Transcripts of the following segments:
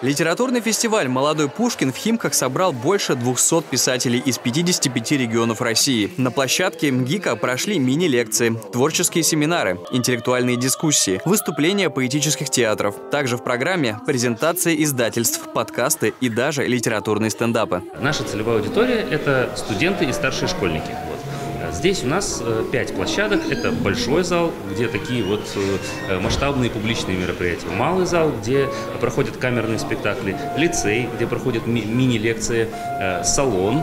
Литературный фестиваль «Молодой Пушкин» в Химках собрал больше 200 писателей из 55 регионов России. На площадке МГИКа прошли мини-лекции, творческие семинары, интеллектуальные дискуссии, выступления поэтических театров. Также в программе презентации издательств, подкасты и даже литературные стендапы. Наша целевая аудитория – это студенты и старшие школьники. Вот. Здесь у нас э, пять площадок. Это большой зал, где такие вот э, масштабные публичные мероприятия. Малый зал, где проходят камерные спектакли. Лицей, где проходят ми- мини-лекции. Э, салон,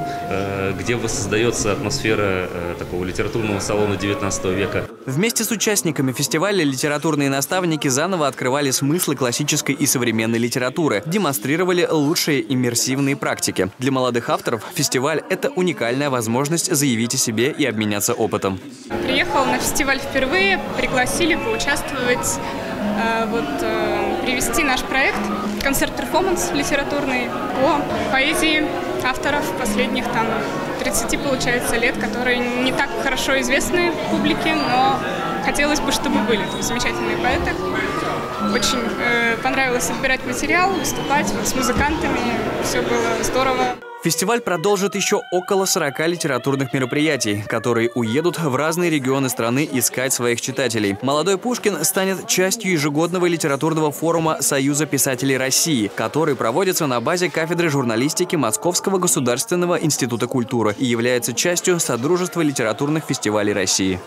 где воссоздается атмосфера такого литературного салона 19 века. Вместе с участниками фестиваля литературные наставники заново открывали смыслы классической и современной литературы, демонстрировали лучшие иммерсивные практики. Для молодых авторов фестиваль – это уникальная возможность заявить о себе и обменяться опытом. Приехал на фестиваль впервые, пригласили поучаствовать, э, вот, э, привести наш проект, концерт-перформанс литературный по поэзии авторов последних там 30, получается, лет, которые не так хорошо известны публике, но хотелось бы, чтобы были там замечательные поэты. Очень э, понравилось отбирать материал, выступать вот, с музыкантами, все было здорово. Фестиваль продолжит еще около 40 литературных мероприятий, которые уедут в разные регионы страны искать своих читателей. «Молодой Пушкин» станет частью ежегодного литературного форума Союза писателей России, который проводится на базе кафедры журналистики Московского государственного института культуры и является частью Содружества литературных фестивалей России.